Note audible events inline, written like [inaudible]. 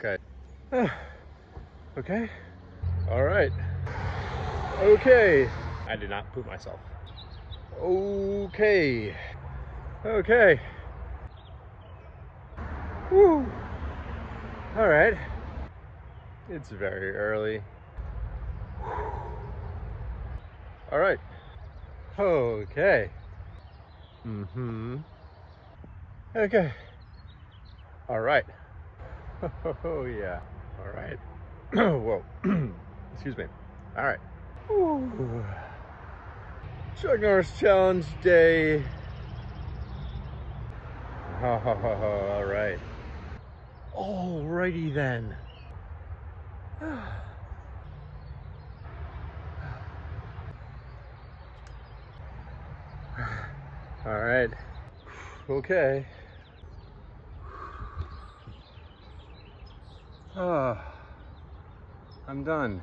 Okay. [sighs] okay. All right. Okay. I did not poop myself. Okay. Okay. Woo. All right. It's very early. All right. Okay. Mm-hmm. Okay. All right. Oh, yeah. All right. [clears throat] Whoa. [clears throat] Excuse me. All right. Chuck Norris Challenge Day. [laughs] All right. Alrighty then. [sighs] All right. Okay. Ah, I'm done.